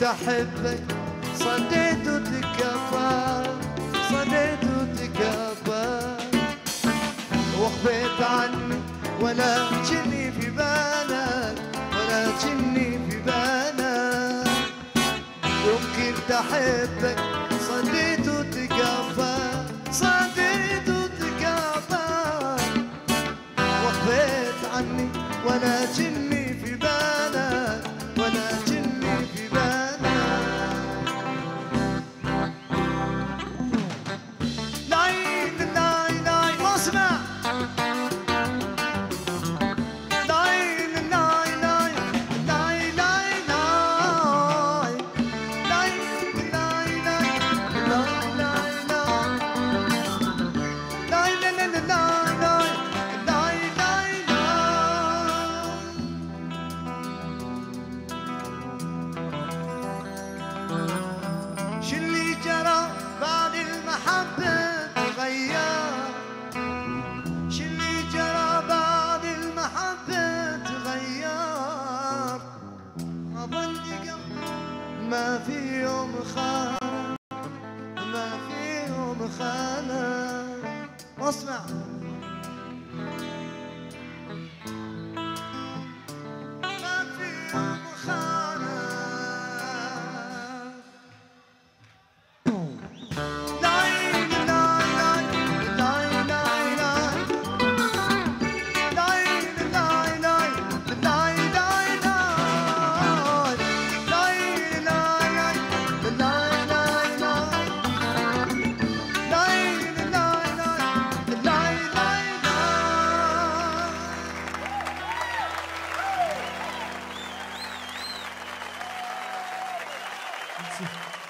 كنت أحبك صديت وتكفى صديت وتكفى. وخبيت عني ولا جني في بالك ولا جني في بالك. يمكن تحبك. صديت وتكفى. فيهم خانة ما فيهم خانة. واسمع 谢谢。